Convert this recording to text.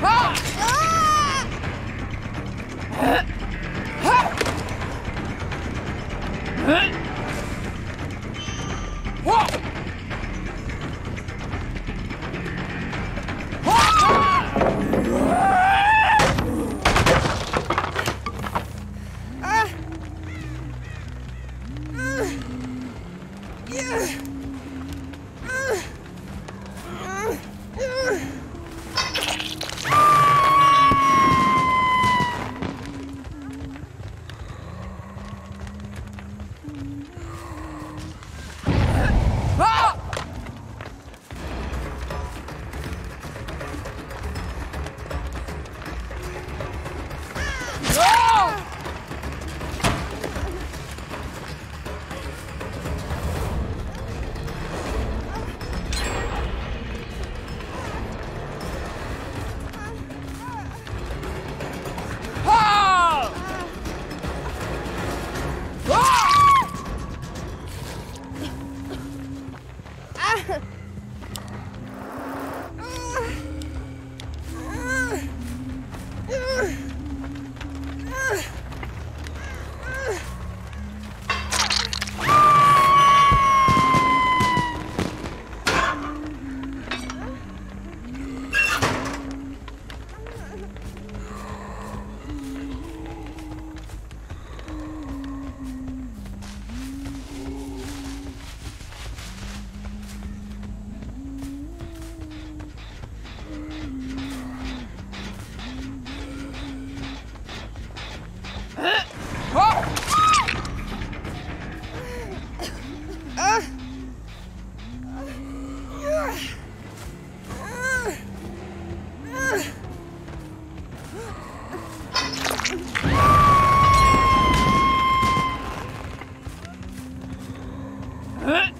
Ah! Ah! Yeah! Huh?